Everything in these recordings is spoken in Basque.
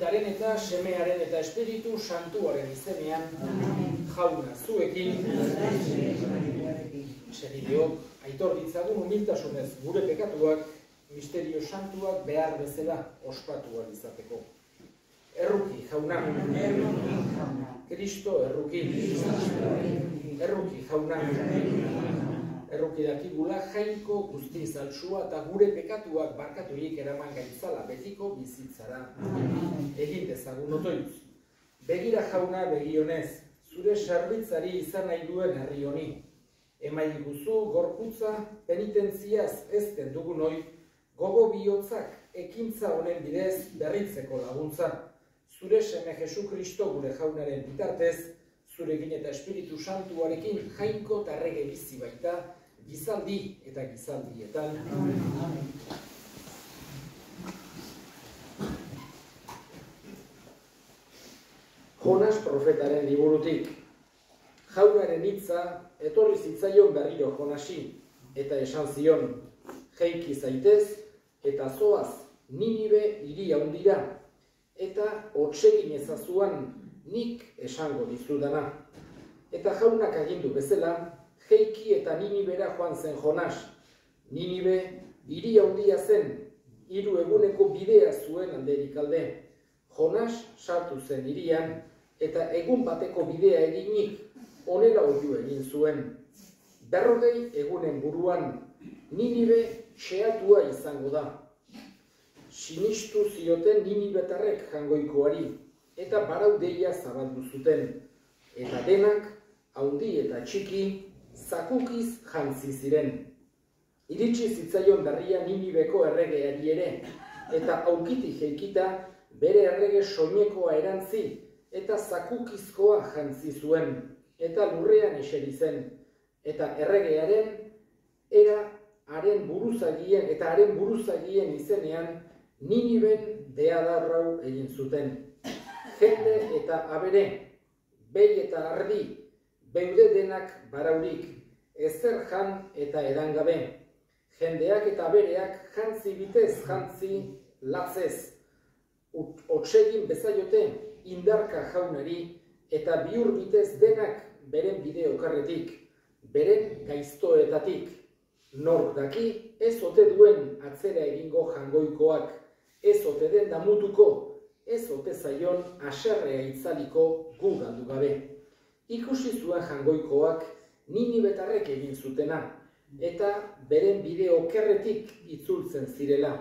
aitaren eta semearen eta espiritu santuaren izenean, jauna zuekin, serideok, aitor ditzagun humiltasunez gure pekatuak, misterio santuak behar bezala ospatuak izateko. Erruki, jauna. Kristo, erruki. Erruki, jauna. Erruki dakigula jainko guzti zaltsua eta gure pekatuak barkaturik eraman gaitzala betiko bizitzara. Egin dezagun otoitz. Begira jauna begionez, zure sarbitzari izan nahi duen herri honi. Emai guzu gorputza penitentziaz ezten dugun hoi, gogo bihotzak ekintza honen bidez berritzeko laguntza. Zure seme Jesu Kristo gure jaunaren bitartez, zurekin eta Espiritu Santuarekin jainko eta errege bizi baita, gizaldi eta gizaldietan. Jonas profetaren liburutik. Jaunaren hitza etorri zitzaion berriro Jonasi eta esan zion, jeiki zaitez eta zoaz Ninibe hiri handira eta otsegin ezazuan nik esango dizudana. Eta jaunak agindu bezala, jeiki eta Ninibera joan zen Jonas. Ninibe hiri handia zen, hiru eguneko bidea zuen alderik alde. Jonas sartu zen hirian eta egun bateko bidea eginik onela oiu egin zuen. Berrogei egunen buruan Ninibe xeatua izango da. Sinistu zioten Ninibetarrek jangoikoari eta baraudeia zabaldu zuten. Eta denak, haundi eta txiki, zakukiz jantzi ziren. Iritsi zitzaion berria Ninibeko erregeari ere, eta aukiti jeikita bere errege soinekoa erantzi eta zakukizkoa jantzi zuen, eta lurrean eseri zen, eta erregearen era haren buruzagien eta haren buruzagien izenean Niniben deadarrau egin zuten. Jende eta abere, behi eta ardi, beude denak baraurik, ezer jan eta edangabe. Jendeak eta bereak jantzi bitez jantzi latzez. Otsegin bezaiote indarka jaunari eta biur bitez denak beren bide okarretik, beren gaiztoetatik. Nor daki ez ote duen atzera egingo jangoikoak, ez ote den damutuko, ez ote zaion aserrea itzaliko gu galdu gabe. Ikusi zuen jangoikoak nini betarrek egin zutena, eta beren bide okerretik itzultzen zirela.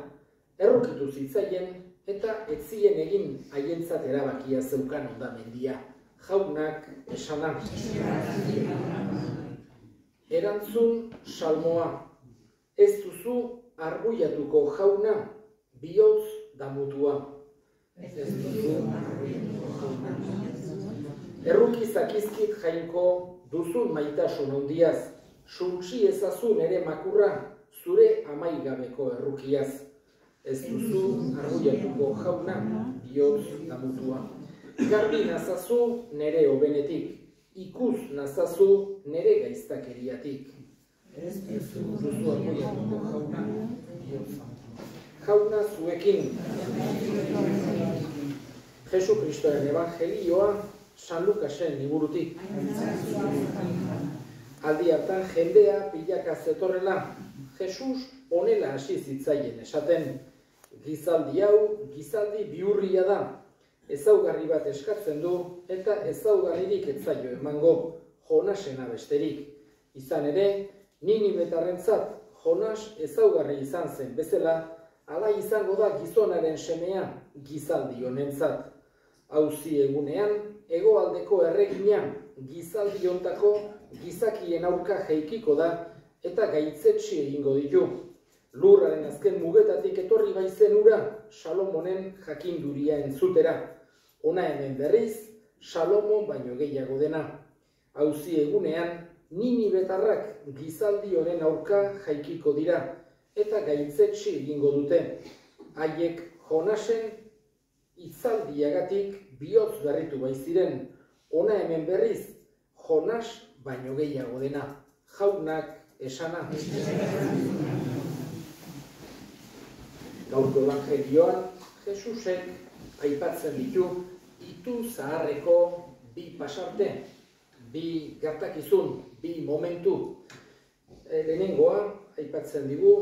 Errukitu zitzaien eta etzien egin haientzat erabakia zeukan ondamendia. Jaunak esanak. Erantzun salmoa. Ez duzu arbuiatuko jauna, bihotz damutua. Ez duzu arbuiatuko jauna. Erruki zakizkit jainko duzun maitasun handiaz, suntsi ezazun ere makurra zure amaigabeko errukiaz. Ez duzu arbuiatuko jauna, bihotz damutua. Garbi nazazu nere obenetik, ikus nazazu nere gaiztakeriatik. Ez duzu arbuiatuko jauna, bihotz jauna zuekin. Jesu Kristoren Evangelioa San Lukasen liburutik. Aldi hartan jendea pilaka zetorrela, Jesus onela hasi zitzaien esaten. Gizaldi hau, gizaldi biurria da. Ezaugarri bat eskatzen du eta ezaugarririk etzaio emango, Jonasena besterik. Izan ere, nini betarrentzat Jonas ezaugarri izan zen bezala, ala izango da gizonaren semea gizaldi honentzat. Hauzi egunean, hegoaldeko erregina gizaldi hontako gizakien aurka jeikiko da eta gaitzetsi egingo ditu. Lurraren azken mugetatik etorri baizen ura Salomonen jakinduria entzutera. Ona hemen berriz, Salomon baino gehiago dena. Hauzi egunean, nini betarrak gizaldi honen aurka jaikiko dira eta gaitzetsi egingo dute. Haiek Jonasen itzaldiagatik bihotz berritu baiziren, ona hemen berriz, Jonas baino gehiago dena, jaunak esana. Gaurko evangelioan, Jesusek aipatzen ditu itu zaharreko bi pasarte, bi gertakizun, bi momentu. E, lehenengoa, aipatzen digu,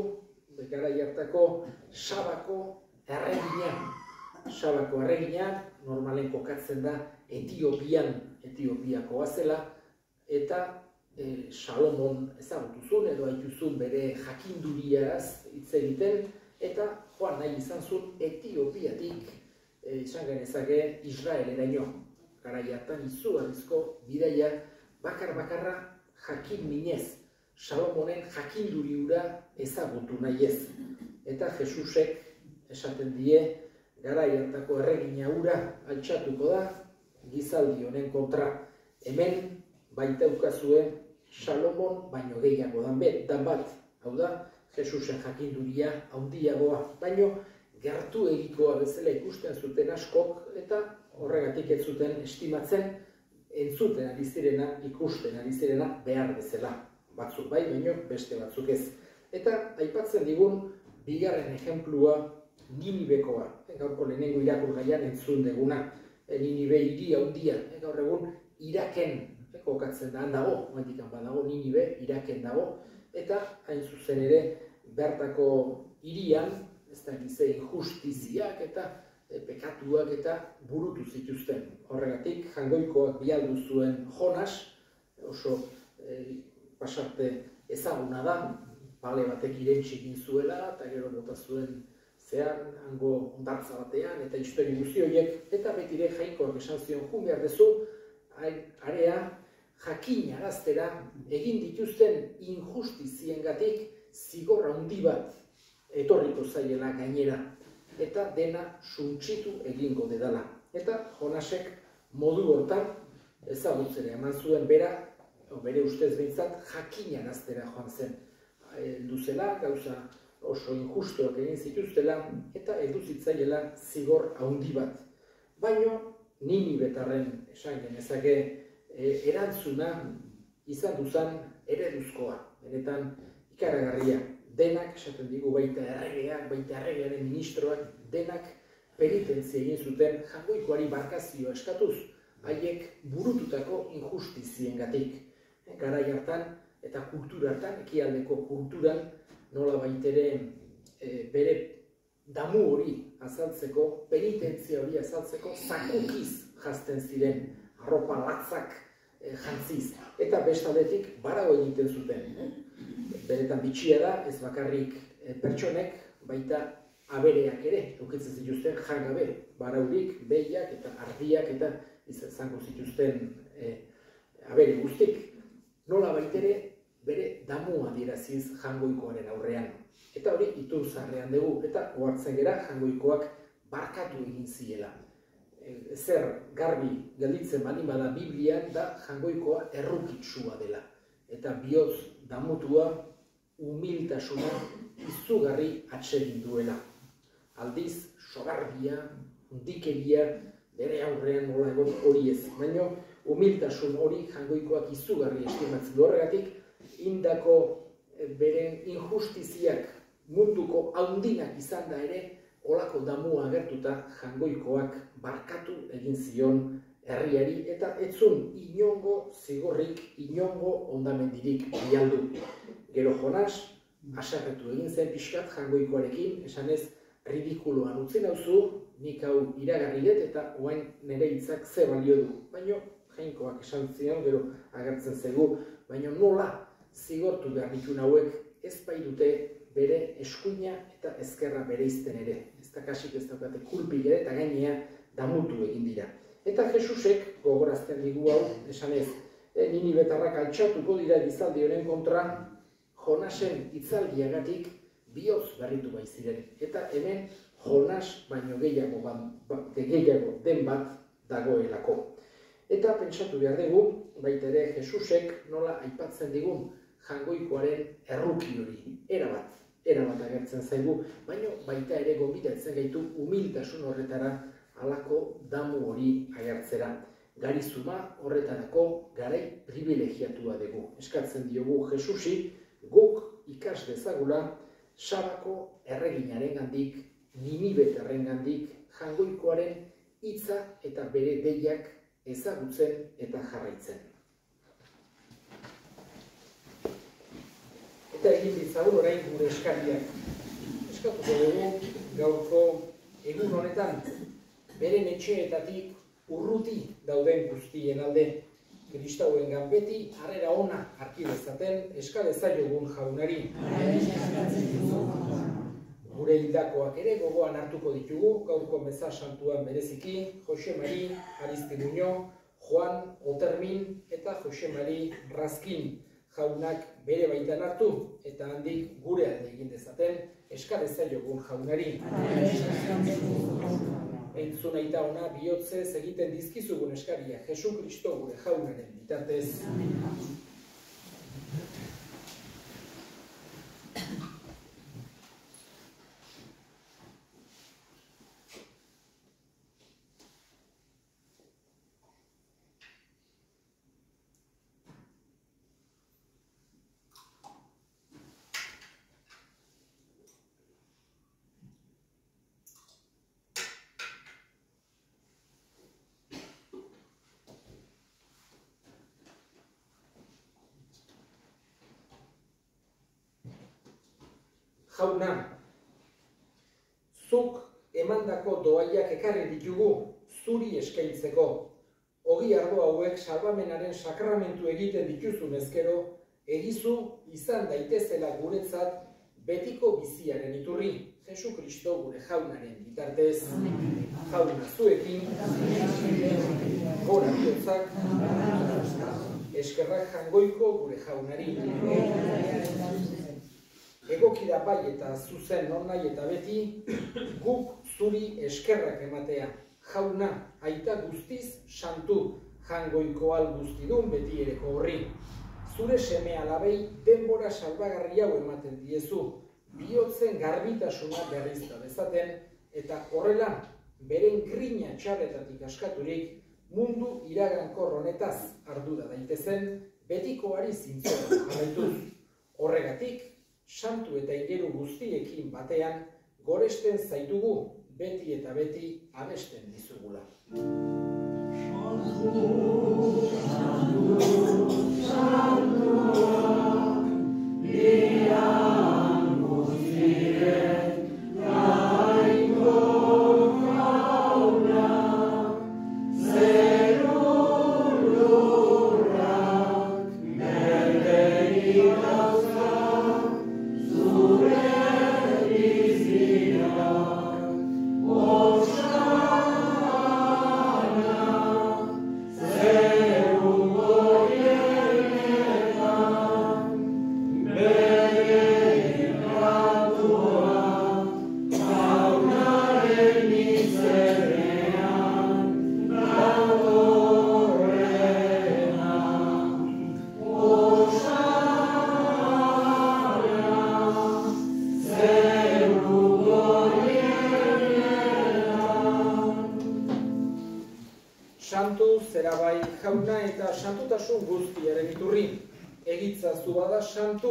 gara hartako sabako erregina. Sabako erregina, normalen kokatzen da Etiopian, Etiopiako azela, eta e, Salomon ezagutuzun edo haituzun bere jakinduriaz hitz egiten, eta joan nahi izan zuen Etiopiatik e, izan genezake Israeleraino. Gara jartan izugarrizko bidaia bakar bakarra jakin minez, Salomonen jakinduri ura ezagutu nahi ez. Eta Jesusek esaten die, gara hartako erregina ura altxatuko da, gizaldi honen kontra. Hemen baita ukazue Salomon baino gehiago dan bet, dan bat, hau da, Jesusen jakinduria handiagoa, baino gertu egikoa bezala ikusten zuten askok eta horregatik ez zuten estimatzen entzuten ari zirena, ikusten ari zirena behar bezala. Batzuk bai, baino beste batzuk ez. Eta aipatzen digun bigarren ejemplua Ninibekoa, gaurko lehenengo irakur gaian entzun deguna. Ninibe hiri handia, gaur egun Iraken kokatzen da, dago, oantikan badago, Ninibe Iraken dago, eta hain zuzen ere bertako hirian, ez da gize injustiziak eta e, pekatuak eta burutu zituzten. Horregatik, jangoikoak bialdu zuen Jonas, oso e, pasarte ezaguna da, bale batek irentxik zuela, eta gero bota zuen zean, hango ondartza batean, eta histori guzti horiek, eta betire jainkoak esan zion, jun behar dezu, area jakin araztera egin dituzten injustiziengatik zigorra handi bat etorriko zaiela gainera, eta dena suntsitu egingo dedala. Eta Jonasek modu hortan ezagutzera eman zuen bera, bere ustez behintzat, jakin araztera joan zen. Duzela, gauza oso injustuak egin zituztela eta edu zitzaiela zigor handi bat. Baino nini betarren esan genezake e, erantzuna izan duzan ereduzkoa, benetan ikaragarria. Denak, esaten digu baita erregeak, baita erregearen ministroak, denak penitentzia egin zuten jangoikoari barkazioa eskatuz, haiek burututako injustizien gatik. Gara hartan eta kultura hartan, ekialdeko kulturan, nola baitere e, bere damu hori azaltzeko, penitentzia hori azaltzeko, zakukiz jazten ziren, arropa latzak e, jantziz. Eta bestaldetik barago egiten zuten. Eh? Beretan bitxia da, ez bakarrik e, pertsonek, baita abereak ere, eukitzen zituzten jangabe, baraurik, behiak eta ardiak eta izango zituzten e, abere guztik. Nola baitere, bere damua diraziz jangoikoaren aurrean. Eta hori itun zarrean dugu, eta oartzen gera jangoikoak barkatu egin ziela. E, zer garbi gelditzen bali bada Biblian da jangoikoa errukitsua dela. Eta bihotz damutua humiltasuna izugarri atsegin duela. Aldiz, sogarbia, undikeria, bere aurrean nola egon hori ez. Baina, humiltasun hori jangoikoak izugarri estimatzen du horregatik, indako eh, beren injustiziak munduko haundinak izan da ere, olako damua agertuta jangoikoak barkatu egin zion herriari eta etzun inongo zigorrik, inongo ondamendirik bialdu. Gero Jonas, asarretu egin zen pixkat jangoikoarekin, esan ez, ridikuloan utzi nauzu, nik hau iragarri dut eta oain nire hitzak ze balio du. Baina jainkoak esan zion, gero agertzen zegu, baina nola zigortu behar ditu hauek ez bai dute bere eskuina eta ezkerra bere izten ere. Ez da kasik ez daukate kulpi ere eta gainea damutu egin dira. Eta Jesusek gogorazten digu hau, esan ez, e, nini betarrak altxatuko dira gizaldi honen kontra, Jonasen itzaldiagatik bihotz berritu bai ziren. Eta hemen Jonas baino gehiago, ba, gehiago den bat dagoelako. Eta pentsatu behar dugu, baita ere Jesusek nola aipatzen digun jangoikoaren erruki hori, erabat, erabat agertzen zaigu, baina baita ere gombidatzen gaitu humiltasun horretara halako damu hori agertzera. Garizuma horretarako garai privilegiatua dugu. Eskatzen diogu Jesusi guk ikas dezagula sabako erreginaren gandik, ninibet erren gandik jangoikoaren hitza eta bere deiak ezagutzen eta jarraitzen. Eta egin ditzagun orain gure eskariak. Eskatuko dugu gaurko egun honetan beren etxeetatik urruti dauden guztien alde kristauen beti harrera ona harki dezaten eskal ezaiogun jaunari. Gure hildakoak ere gogoan hartuko ditugu, gaurko meza santuan bereziki, Jose Mari Arizti Juan Otermin eta Jose Mari Razkin jaunak bere baitan hartu eta handik gure alde egin dezaten eskal ezaiogun jaunari entzun aita ona bihotzez egiten dizkizugun eskaria Jesu Kristo gure jaunaren bitartez. Jauna, zuk emandako doaiak ekarri ditugu zuri eskaintzeko. Ogi ardo hauek salvamenaren sakramentu egiten dituzun ezkero, egizu izan daitezela guretzat betiko biziaren iturri. Jesu Kristo gure jaunaren bitartez, jauna zuekin, gora biotzak, eskerrak jangoiko gure jaunari egokira bai eta zuzen non nahi eta beti, guk zuri eskerrak ematea. Jauna, aita guztiz, santu, jangoiko al guztidun beti ereko horri. Zure seme alabei denbora salbagarri hau ematen diezu, bihotzen garbitasuna berrizta bezaten, eta horrela, beren grina txarretatik askaturik, mundu iragankor honetaz ardura daitezen, betikoari zintzoa jarraituz. Horregatik, santu eta ingeru guztiekin batean, goresten zaitugu beti eta beti abesten dizugula. Santu,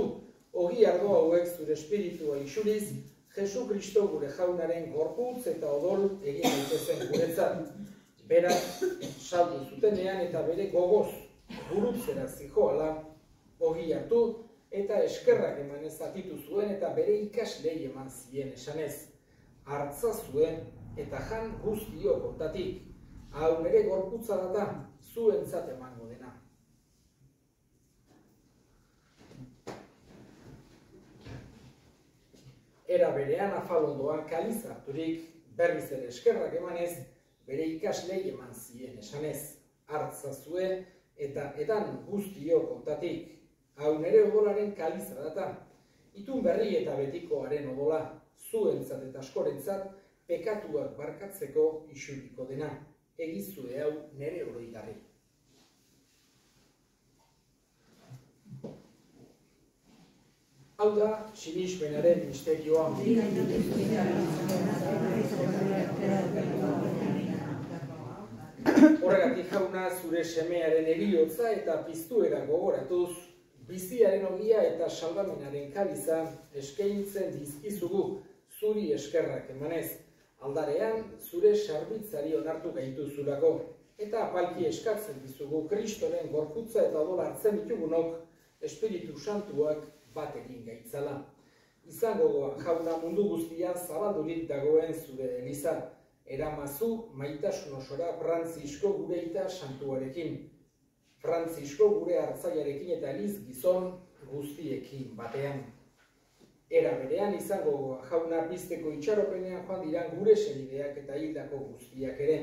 ogi ardo hauek zure espiritua isuriz, Jesu Kristo gure jaunaren gorputz eta odol egin daitezen guretzat. Berak, saldu zutenean eta bere gogoz, burutzera zijoala, ogi hartu, eta eskerrak eman ezatitu zuen eta bere ikaslei eman zien esanez. Artza zuen eta jan guztio kontatik. Hau nere gorputza data, zuentzat emango dena. era berean afalondoan kaliz harturik berriz ere eskerrak emanez, bere ikaslei eman zien esanez, hartza zuen eta edan guztio kontatik, hau nere odolaren kaliza data, itun berri eta betikoaren odola, zuentzat eta askorentzat, pekatuak barkatzeko isuriko dena, egizue hau nere oroitarri. Hau da, sinismenaren misterioa. Horregatik jauna zure semearen eriotza eta piztuera gogoratuz, biziaren ogia eta salvamenaren kaliza eskaintzen dizkizugu zuri eskerrak emanez. Aldarean zure sarbitzari onartu gaituzulako, eta apalki eskatzen dizugu kristoren gorputza eta dola hartzen ditugunok Espiritu Santuak bat egin gaitzala. Izango jauna mundu guztia zabaldurik dagoen zure eliza, eramazu maitasun osora Frantzisko gure eta santuarekin. Frantzisko gure hartzaiarekin eta eliz gizon guztiekin batean. Era berean izango jauna bizteko itxaropenean joan diran gure senideak eta hildako guztiak ere.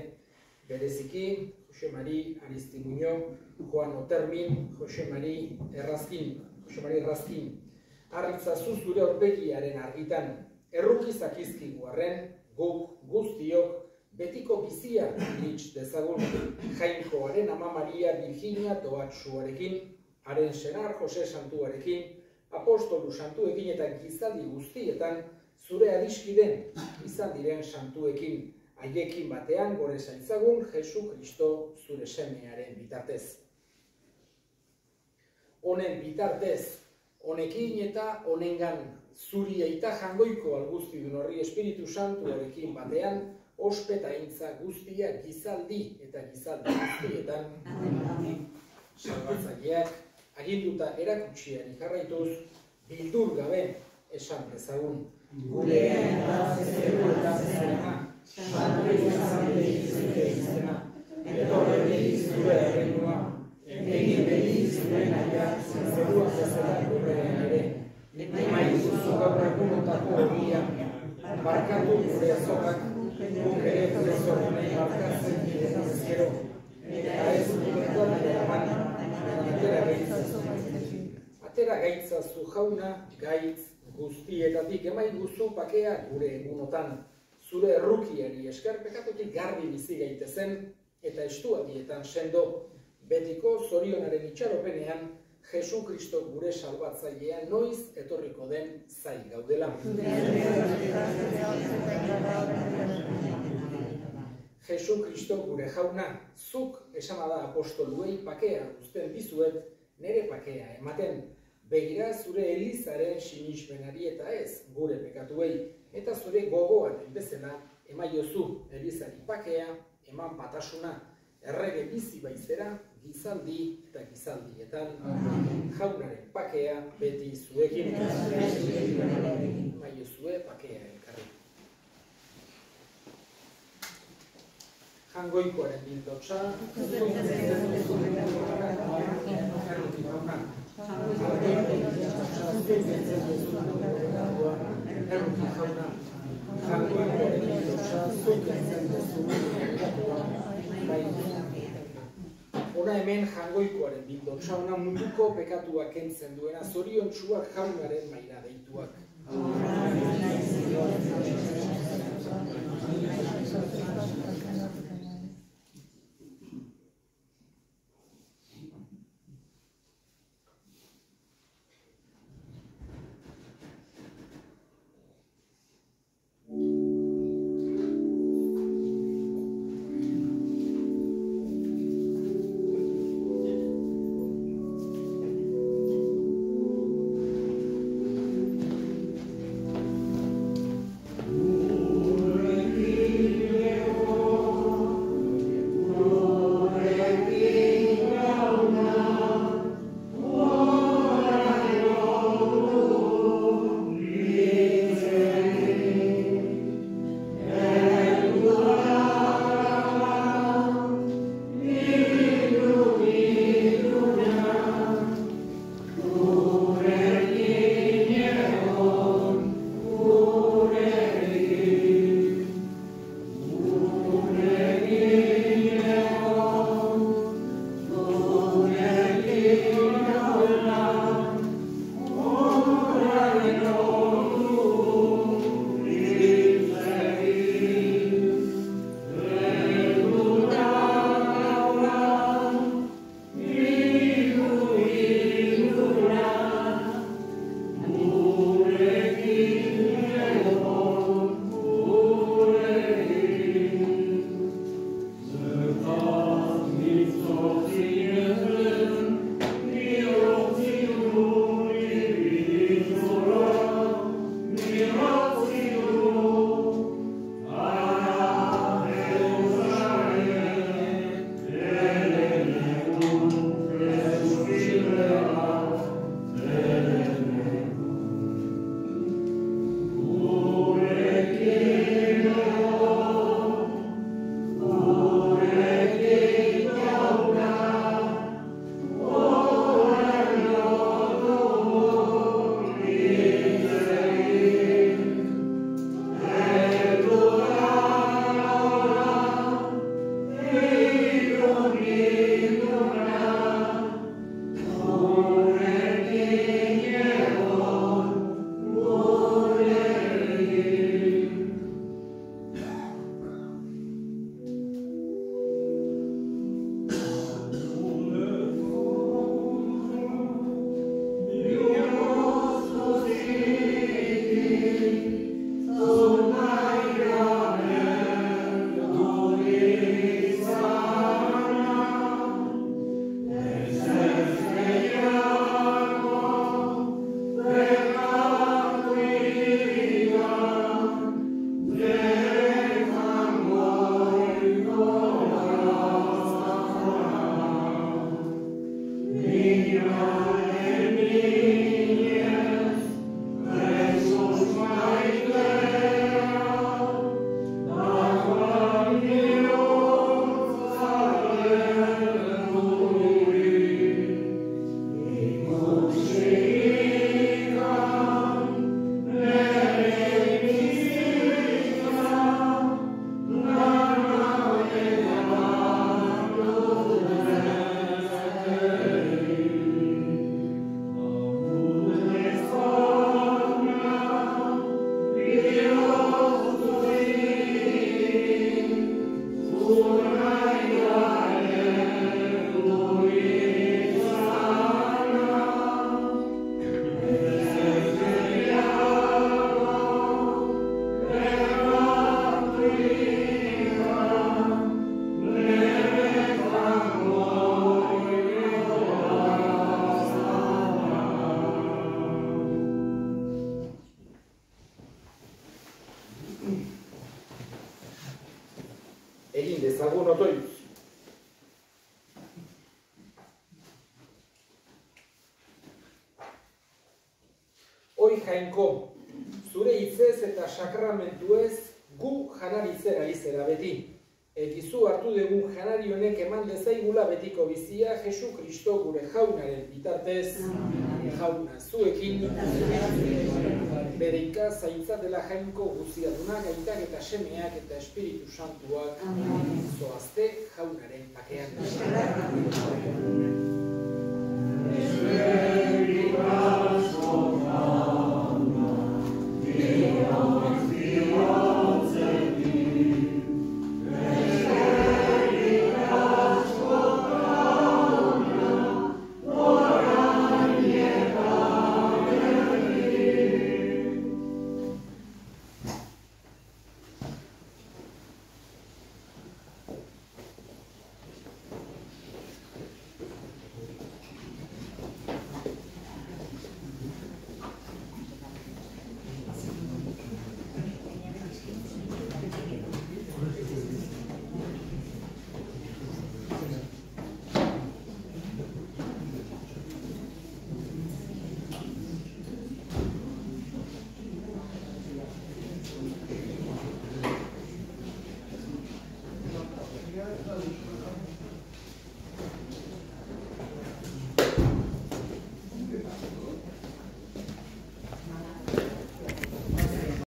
Bereziki, Jose Mari Aristimuño, Juan Otermin, Jose Mari Errazkin, Jose Mari Errazkin. Arritza zuzure horpegiaren argitan, errukizak izkigu arren, guk guztiok betiko bizia nitz dezagun jainkoaren ama Maria Virginia Toatsuarekin, haren senar Jose Santuarekin, apostolu santuekin eta gizaldi guztietan zure adiskiden izan diren santuekin haiekin batean gore zaitzagun Jesu Kristo zure semearen bitartez. Honen bitartez, honekin eta honengan zuri eita jangoiko alguzti duen horri Espiritu Santuarekin batean, ospeta intza guztia gizaldi eta gizaldi guztietan. Salbatzaileak, aginduta erakutsiari jarraituz, bildur gabe esan bezagun. Gure eta zeru eta zerena, santu izan behi zure izena, etorre behi zure errenua, egin behi zure naia, zerua zezera gurrean ere, maituzu gaur egunotako horia, barkatu gure azokak, guk ere gure zorunei barkatzen dira ezkero, eta ez gure torre eman, atera behitzazu. Atera gaitzazu jauna, gaitz guztietatik emai guzu pakea gure egunotan, zure errukiari esker pekatutik garbi bizi gaitezen, eta estuadietan sendo, betiko zorionaren itxaropenean, Jesu Kristo gure salbatzailea noiz etorriko den zai gaudela. Jesu Kristo gure jauna, zuk esana da apostoluei pakea uzten dizuet, nere pakea ematen, begira zure elizaren sinismenari eta ez gure pekatuei, eta zure gogoan bezala emaiozu elizari pakea, eman patasuna, errege bizi baizera, gizaldi eta gizaldietan, jaunaren pakea beti zuekin, emaiozue pakea elkarri. Jangoikoaren bildotxa, Ona hemen jangoikoaren bildotsa ona munduko pekatuak kentzen duena zorion txuak jaunaren maila deituak. Amen. jainko, zure hitzez eta sakramentuez gu janaritzen ari zera beti. Egizu hartu dugu janari honek eman dezaigula betiko bizia Jesu Kristo gure jaunaren bitartez, jauna zuekin, bereika zaintza dela jainko guziaduna gaitak eta semeak eta espiritu santuak. Zoazte jaunaren pakean. Espiritu